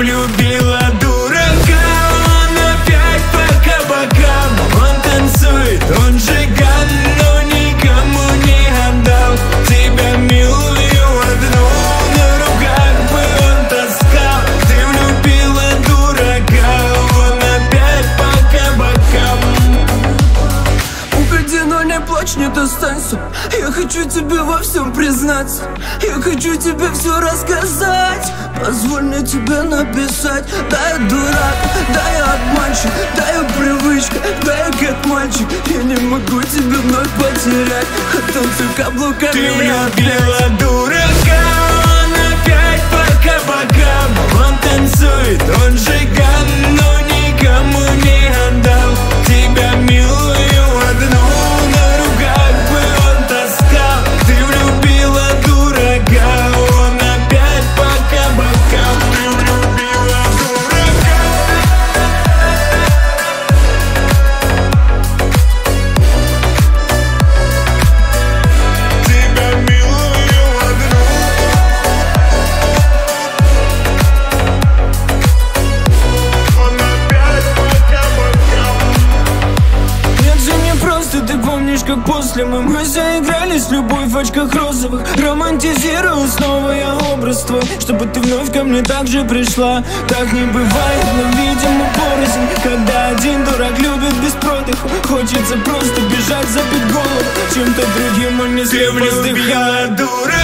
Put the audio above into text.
влюбила дурака Он опять по кабакам. Он танцует, он жиган Но никому не отдал. Тебя милую одну На руках бы он таскал. Ты влюбила дурака Он опять по кабакам. Уходи, но не плачь, не останься Я хочу тебе во всем признаться. Я хочу тебе все рассказать Позволь мне тебе написать. Да, я дурак, да, я обманщик Да, я привычка, да, я как мальчик. Я не могу тебя вновь потерять. Танцуй каблуками Ты влюбила дурака ты помнишь, как после мы Мы заигрались, любовь в очках розовых Романтизирую снова я образ твой Чтобы ты вновь ко мне так же пришла. Так не бывает, но видимо порознь Когда один дурак любит без продыха Хочется просто бежать, забить голову Чем-то другим, а не Ты влюбила дурака